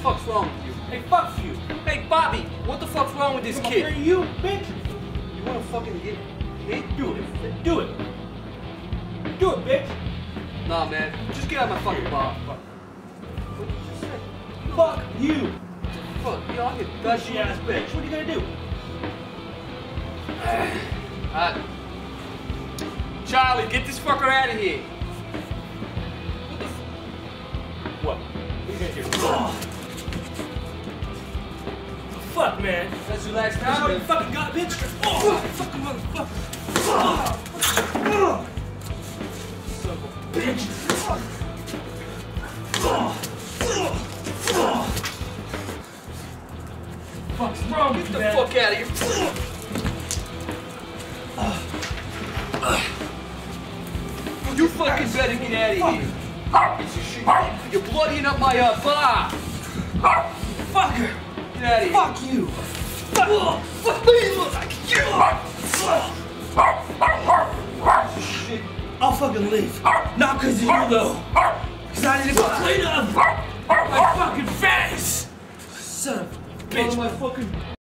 fuck's wrong with you? Hey, fuck you. Hey, Bobby, what the fuck's wrong with this Come kid? you bitch. You wanna fucking get hit? Do it. Do it. Do it, bitch. Nah, man. Just get out of my fucking bar. Fuck. What did you just say? Fuck you. Fuck, yo, I'll get ass bitch. What are you gonna do? Uh, Charlie, get this fucker out of here. What Man. That's your last time, you fucking got, bitch. Oh, fucking motherfucker. Son of a bitch. Fuck's wrong with Get the man? fuck out of here. You fucking better get out of here. Piece of shit. You're bloodying up my uh, bar. Fucker. Get out of here. Fuck you. Fuck, fuck me, look like you. Shit. I'll fucking leave. Not because of you, though. Because I need to go clean up my fucking face. Son of a bitch. my fucking